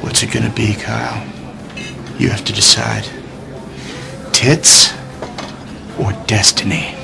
What's it gonna be, Kyle? You have to decide. Tits or destiny?